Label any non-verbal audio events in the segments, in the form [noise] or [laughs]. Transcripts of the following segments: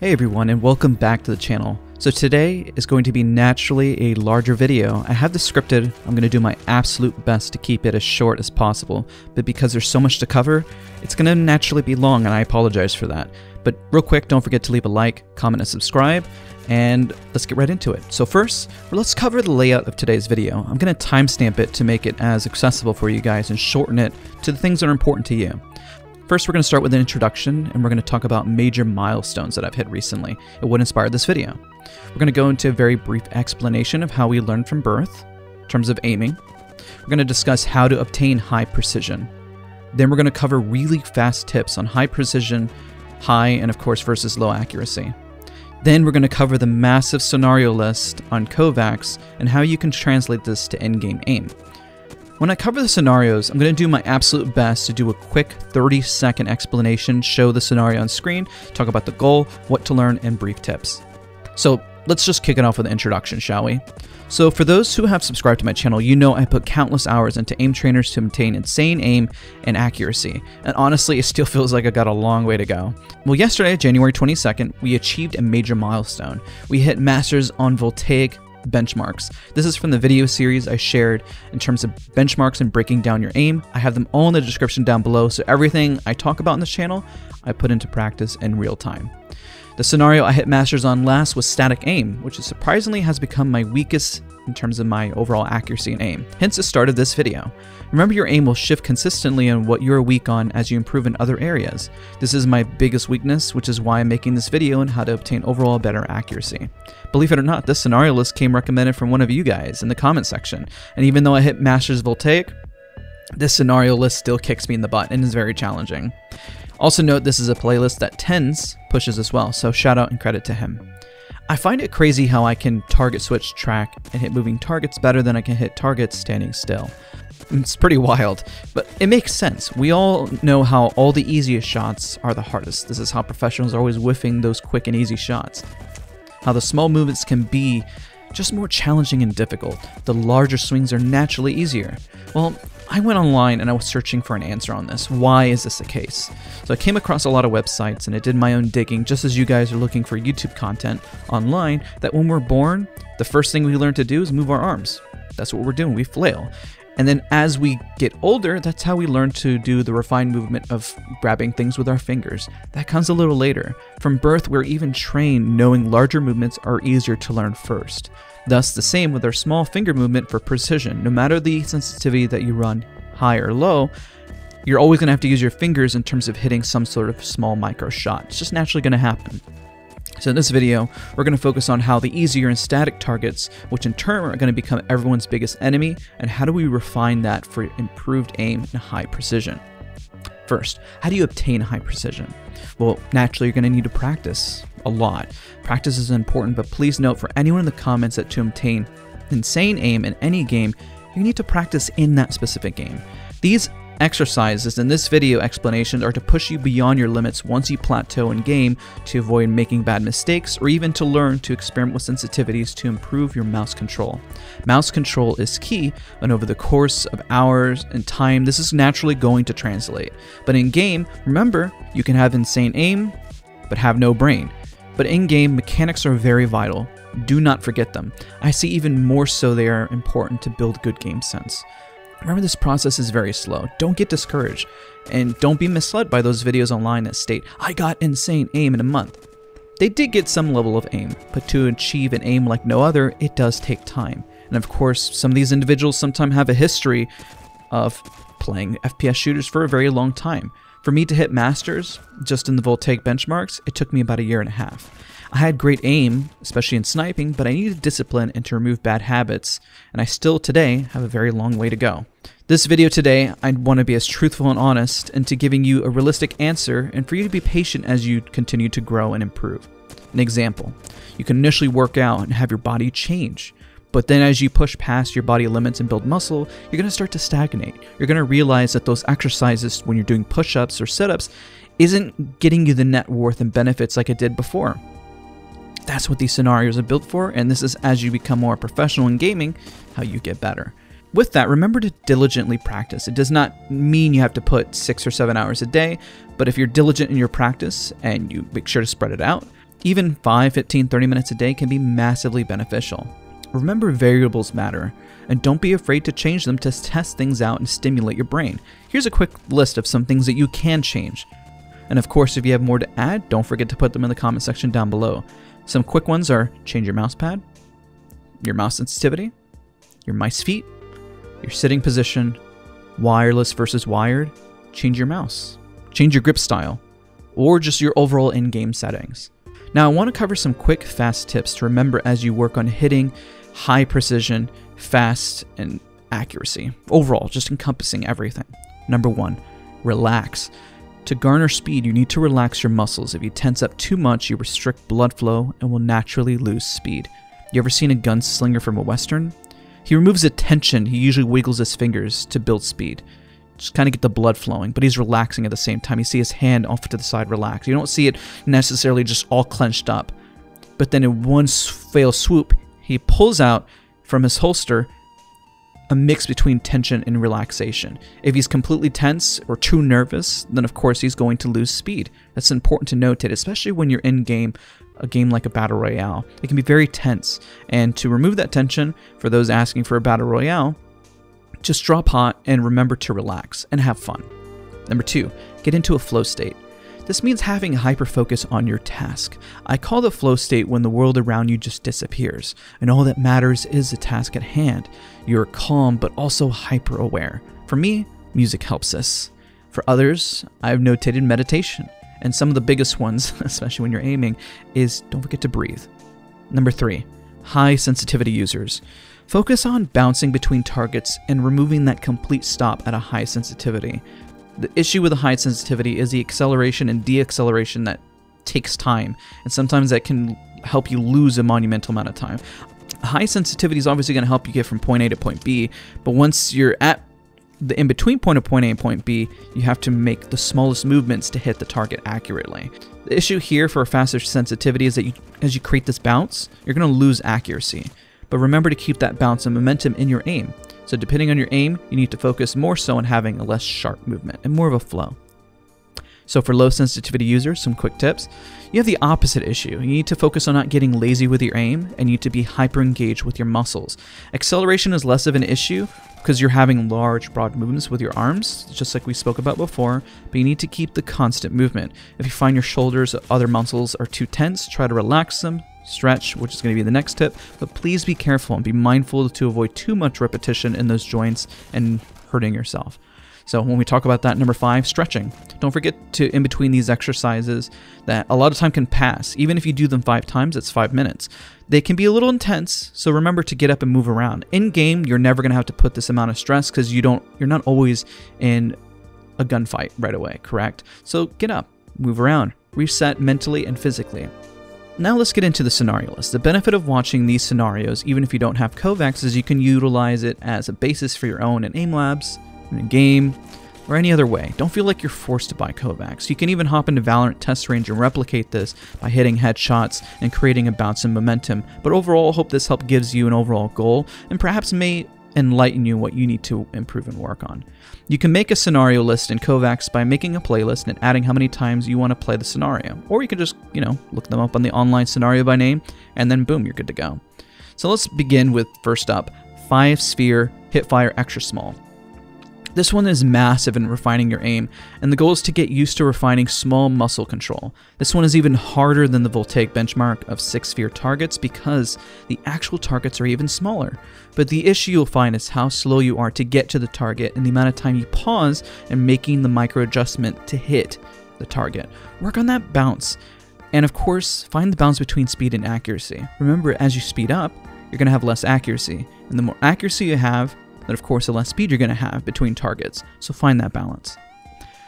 Hey everyone and welcome back to the channel. So today is going to be naturally a larger video. I have this scripted, I'm going to do my absolute best to keep it as short as possible, but because there's so much to cover, it's going to naturally be long and I apologize for that. But real quick, don't forget to leave a like, comment, and subscribe, and let's get right into it. So first, let's cover the layout of today's video. I'm going to timestamp it to make it as accessible for you guys and shorten it to the things that are important to you. First, we're going to start with an introduction, and we're going to talk about major milestones that I've hit recently and what inspired this video. We're going to go into a very brief explanation of how we learn from birth, in terms of aiming. We're going to discuss how to obtain high precision. Then we're going to cover really fast tips on high precision, high, and of course versus low accuracy. Then we're going to cover the massive scenario list on KovaaK's and how you can translate this to in-game aim. When I cover the scenarios, I'm going to do my absolute best to do a quick 30 second explanation, show the scenario on screen, talk about the goal, what to learn, and brief tips. So let's just kick it off with an introduction, shall we? So for those who have subscribed to my channel, you know I put countless hours into aim trainers to obtain insane aim and accuracy, and honestly, it still feels like I got a long way to go. Well, yesterday, January 22nd, we achieved a major milestone. We hit Masters on Voltaic benchmarks. This is from the video series I shared in terms of benchmarks and breaking down your aim. I have them all in the description down below, so everything I talk about in this channel, I put into practice in real time. The scenario I hit masters on last was static aim, which surprisingly has become my weakest in terms of my overall accuracy and aim, hence the start of this video. Remember your aim will shift consistently on what you're weak on as you improve in other areas. This is my biggest weakness, which is why I'm making this video on how to obtain overall better accuracy. Believe it or not, this scenario list came recommended from one of you guys in the comment section, and even though I hit Masters Voltaic, this scenario list still kicks me in the butt and is very challenging. Also note this is a playlist that TenZ pushes as well, so shout out and credit to him. I find it crazy how I can target switch track and hit moving targets better than I can hit targets standing still. It's pretty wild, but it makes sense. We all know how all the easiest shots are the hardest. This is how professionals are always whiffing those quick and easy shots. How the small movements can be just more challenging and difficult. The larger swings are naturally easier. Well, I went online and I was searching for an answer on this. Why is this the case? So I came across a lot of websites and I did my own digging, just as you guys are looking for YouTube content online, that when we're born, the first thing we learn to do is move our arms. That's what we're doing, we flail. And then as we get older, that's how we learn to do the refined movement of grabbing things with our fingers. That comes a little later. From birth, we're even trained knowing larger movements are easier to learn first. Thus, the same with our small finger movement for precision. No matter the sensitivity that you run, high or low, you're always going to have to use your fingers in terms of hitting some sort of small micro shot. It's just naturally going to happen. So in this video, we're going to focus on how the easier and static targets, which in turn are going to become everyone's biggest enemy, and how do we refine that for improved aim and high precision. First, how do you obtain high precision? Well, naturally, you're going to need to practice a lot. Practice is important, but please note for anyone in the comments that to obtain insane aim in any game, you need to practice in that specific game. These Exercises in this video explanation are to push you beyond your limits once you plateau in game to avoid making bad mistakes or even to learn to experiment with sensitivities to improve your mouse control. Mouse control is key and over the course of hours and time this is naturally going to translate. But in game, remember, you can have insane aim but have no brain. But in game, mechanics are very vital. Do not forget them. I see even more so they are important to build good game sense. Remember, this process is very slow. Don't get discouraged. And don't be misled by those videos online that state, I got insane aim in a month. They did get some level of aim, but to achieve an aim like no other, it does take time. And of course, some of these individuals sometimes have a history of playing FPS shooters for a very long time. For me to hit masters, just in the Voltaic benchmarks, it took me about a year and a half. I had great aim, especially in sniping, but I needed discipline and to remove bad habits, and I still today have a very long way to go. This video today, I want to be as truthful and honest into giving you a realistic answer and for you to be patient as you continue to grow and improve. An example, you can initially work out and have your body change. But then as you push past your body limits and build muscle, you're going to start to stagnate. You're going to realize that those exercises when you're doing push-ups or sit-ups isn't getting you the net worth and benefits like it did before. That's what these scenarios are built for, and this is as you become more professional in gaming, how you get better. With that, remember to diligently practice. It does not mean you have to put six or seven hours a day, but if you're diligent in your practice and you make sure to spread it out, Even 5, 15, 30 minutes a day can be massively beneficial. Remember, variables matter, and don't be afraid to change them to test things out and stimulate your brain. Here's a quick list of some things that you can change. And of course, if you have more to add, don't forget to put them in the comment section down below. Some quick ones are change your mouse pad, your mouse sensitivity, your mice feet, your sitting position, wireless versus wired, change your mouse, change your grip style, or just your overall in game settings. Now, I want to cover some quick, fast tips to remember as you work on hitting high precision, fast, and accuracy. Overall, just encompassing everything. Number one, relax. To garner speed, you need to relax your muscles. If you tense up too much, you restrict blood flow and will naturally lose speed. You ever seen a gunslinger from a western? He removes the tension, he usually wiggles his fingers to build speed. Just kind of get the blood flowing, but he's relaxing at the same time. You see his hand off to the side relax. You don't see it necessarily just all clenched up. But then in one fail swoop, he pulls out from his holster a mix between tension and relaxation. If he's completely tense or too nervous, then of course he's going to lose speed. That's important to note, it, especially when you're in game a game like a battle royale. It can be very tense, and to remove that tension for those asking for a battle royale, just drop hot and remember to relax and have fun. Number two, get into a flow state. This means having hyper focus on your task. I call the flow state when the world around you just disappears, and all that matters is the task at hand. You're calm but also hyper aware. For me, music helps us. For others, I've notated meditation. And some of the biggest ones, [laughs] especially when you're aiming, is don't forget to breathe. Number three, high sensitivity users. Focus on bouncing between targets and removing that complete stop at a high sensitivity. The issue with a high sensitivity is the acceleration and deacceleration that takes time, and sometimes that can help you lose a monumental amount of time. High sensitivity is obviously going to help you get from point A to point B, but once you're at the in between point of point A and point B, you have to make the smallest movements to hit the target accurately. The issue here for a faster sensitivity is that you, as you create this bounce, you're going to lose accuracy. But remember to keep that bounce and momentum in your aim. So depending on your aim, you need to focus more so on having a less sharp movement and more of a flow. So for low sensitivity users, some quick tips. You have the opposite issue. You need to focus on not getting lazy with your aim and you need to be hyper engaged with your muscles. Acceleration is less of an issue because you're having large, broad movements with your arms, just like we spoke about before, but you need to keep the constant movement. If you find your shoulders, or other muscles are too tense, try to relax them, stretch, which is going to be the next tip, but please be careful and be mindful to avoid too much repetition in those joints and hurting yourself. So when we talk about that, number five, stretching. Don't forget to, in between these exercises, that a lot of time can pass. Even if you do them five times, it's five minutes. They can be a little intense, so remember to get up and move around. In game, you're never gonna have to put this amount of stress because you don't, you're not always in a gunfight right away, correct? So get up, move around, reset mentally and physically. Now let's get into the scenario list. The benefit of watching these scenarios, even if you don't have KovaaK's, is you can utilize it as a basis for your own in aim labs, in a game, or any other way. Don't feel like you're forced to buy KovaaK's. You can even hop into Valorant test range and replicate this by hitting headshots and creating a bounce in momentum. But overall, I hope this help gives you an overall goal and perhaps may enlighten you what you need to improve and work on. You can make a scenario list in KovaaK's by making a playlist and adding how many times you want to play the scenario. Or you can just, you know, look them up on the online scenario by name, and then boom, you're good to go. So let's begin with first up, 5 Sphere Hipfire Extra Small. This one is massive in refining your aim, and the goal is to get used to refining small muscle control. This one is even harder than the Voltaic benchmark of 6 sphere targets because the actual targets are even smaller. But the issue you'll find is how slow you are to get to the target and the amount of time you pause and making the micro adjustment to hit the target. Work on that bounce. And of course, find the balance between speed and accuracy. Remember, as you speed up, you're going to have less accuracy. And the more accuracy you have, then of course the less speed you're going to have between targets, so find that balance.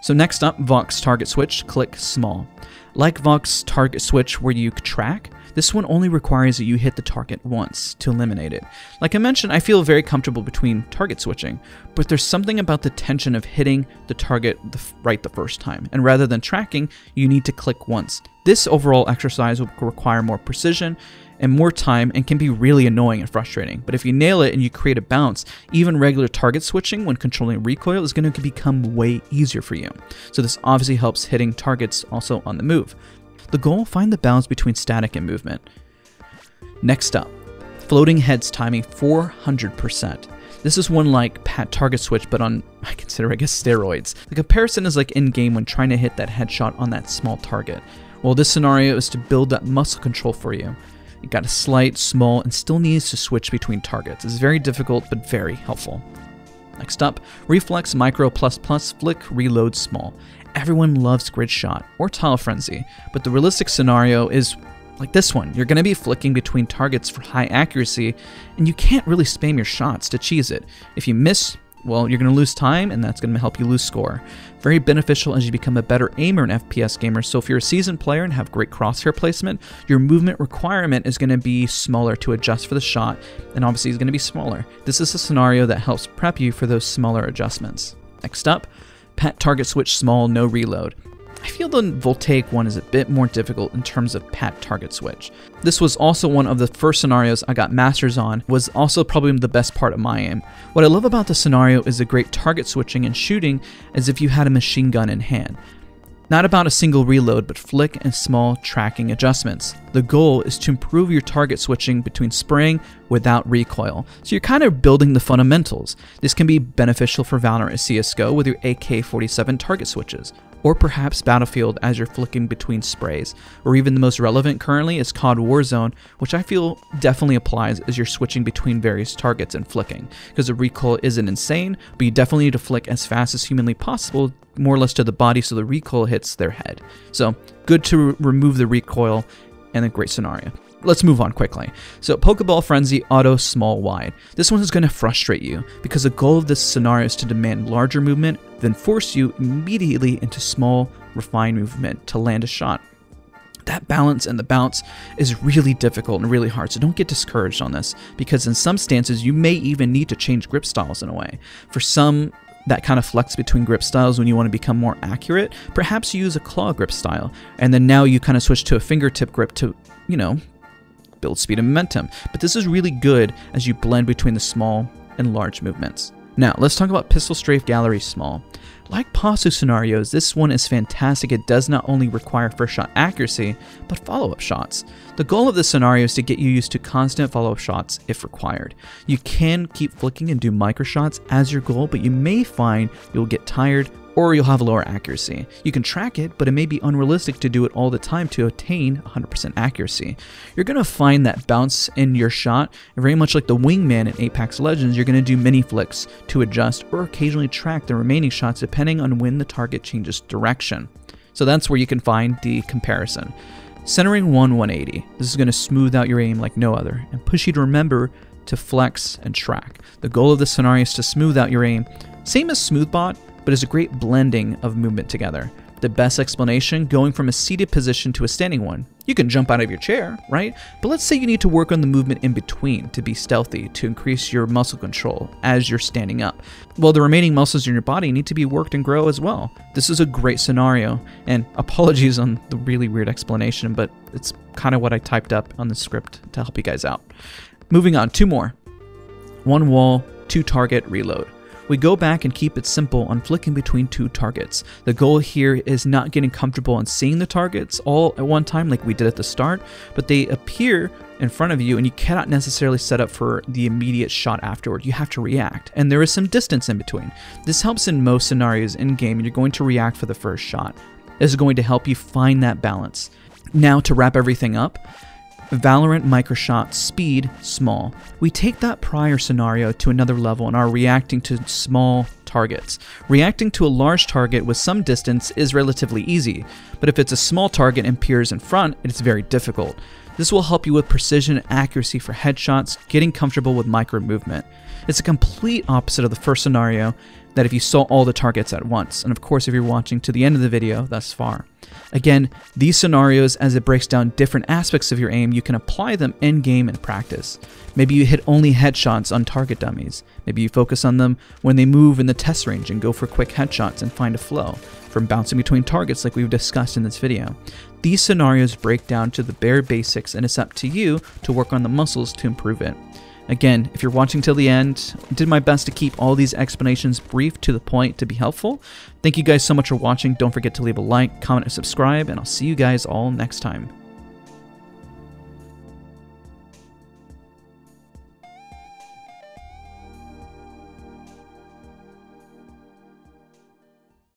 So next up, Vox target switch, click small. Like Vox target switch where you track, this one only requires that you hit the target once to eliminate it. Like I mentioned, I feel very comfortable between target switching, but there's something about the tension of hitting the target the right the first time, and rather than tracking, you need to click once. This overall exercise will require more precision and more time and can be really annoying and frustrating. But if you nail it and you create a bounce, even regular target switching when controlling recoil is going to become way easier for you. So this obviously helps hitting targets also on the move. The goal, find the balance between static and movement. Next up, floating heads timing 400%. This is one like pat target switch, but on, [laughs] I consider, I guess, steroids. The comparison is like in game when trying to hit that headshot on that small target. Well, this scenario is to build that muscle control for you. You got a slight, small, and still needs to switch between targets. It's very difficult, but very helpful. Next up, Reflex Micro Plus Plus Flick Reload Small. Everyone loves Grid Shot or Tile Frenzy, but the realistic scenario is like this one. You're going to be flicking between targets for high accuracy, and you can't really spam your shots to cheese it. If you miss, well, you're going to lose time, and that's going to help you lose score. Very beneficial as you become a better aimer and FPS gamer. So if you're a seasoned player and have great crosshair placement, your movement requirement is going to be smaller to adjust for the shot, and obviously is going to be smaller. This is a scenario that helps prep you for those smaller adjustments. Next up, pat target switch small, no reload. I feel the Voltaic one is a bit more difficult in terms of pat target switch. This was also one of the first scenarios I got masters on, was also probably the best part of my aim. What I love about the scenario is the great target switching and shooting as if you had a machine gun in hand. Not about a single reload, but flick and small tracking adjustments. The goal is to improve your target switching between spraying without recoil. So you're kind of building the fundamentals. This can be beneficial for Valorant CSGO with your AK-47 target switches or perhaps Battlefield as you're flicking between sprays. Or even the most relevant currently is COD Warzone, which I feel definitely applies as you're switching between various targets and flicking, because the recoil isn't insane, but you definitely need to flick as fast as humanly possible, more or less to the body so the recoil hits their head. So good to remove the recoil and a great scenario let's move on quickly. So Pokeball Frenzy Auto Small Wide. This one is going to frustrate you because the goal of this scenario is to demand larger movement, then force you immediately into small, refined movement to land a shot. That balance and the bounce is really difficult and really hard, so don't get discouraged on this because in some stances you may even need to change grip styles in a way. For some, that kind of flex between grip styles when you want to become more accurate, perhaps you use a claw grip style, and then now you kind of switch to a fingertip grip to, you know, build speed and momentum, but this is really good as you blend between the small and large movements. Now, let's talk about Pistol Strafe Gallery Small. Like Pasu scenarios, this one is fantastic. It does not only require first shot accuracy, but follow-up shots. The goal of this scenario is to get you used to constant follow-up shots if required. You can keep flicking and do micro shots as your goal, but you may find you'll get tired or you'll have lower accuracy. You can track it, but it may be unrealistic to do it all the time to attain 100% accuracy. You're going to find that bounce in your shot, very much like the wingman in Apex Legends, you're going to do mini flicks to adjust or occasionally track the remaining shots depending on when the target changes direction. So that's where you can find the comparison. Centering 1 180. This is going to smooth out your aim like no other and push you to remember to flex and track. The goal of this scenario is to smooth out your aim. Same as Smoothbot, but is a great blending of movement together. The best explanation going from a seated position to a standing one. You can jump out of your chair, right? But let's say you need to work on the movement in between to be stealthy, to increase your muscle control as you're standing up. Well, the remaining muscles in your body need to be worked and grow as well. This is a great scenario, and [laughs] apologies on the really weird explanation, but it's kind of what I typed up on the script to help you guys out. Moving on, two more. One wall, two target, reload. We go back and keep it simple on flicking between two targets. The goal here is not getting comfortable on seeing the targets all at one time like we did at the start, but they appear in front of you and you cannot necessarily set up for the immediate shot afterward. You have to react, and there is some distance in between. This helps in most scenarios in game, and you're going to react for the first shot. This is going to help you find that balance. Now, to wrap everything up, Valorant Microshot Speed Small. We take that prior scenario to another level and are reacting to small targets. Reacting to a large target with some distance is relatively easy, but if it's a small target and peers in front, it's very difficult. This will help you with precision and accuracy for headshots, getting comfortable with micro movement. It's a complete opposite of the first scenario that if you saw all the targets at once, and of course if you're watching to the end of the video thus far. Again, these scenarios, as it breaks down different aspects of your aim, you can apply them in-game and practice. Maybe you hit only headshots on target dummies. Maybe you focus on them when they move in the test range and go for quick headshots and find a flow, from bouncing between targets like we've discussed in this video. These scenarios break down to the bare basics and it's up to you to work on the muscles to improve it. Again, if you're watching till the end, I did my best to keep all these explanations brief to the point to be helpful. Thank you guys so much for watching. Don't forget to leave a like, comment, and subscribe, and I'll see you guys all next time.